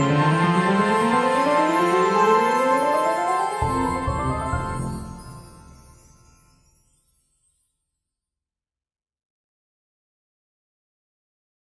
Yeah.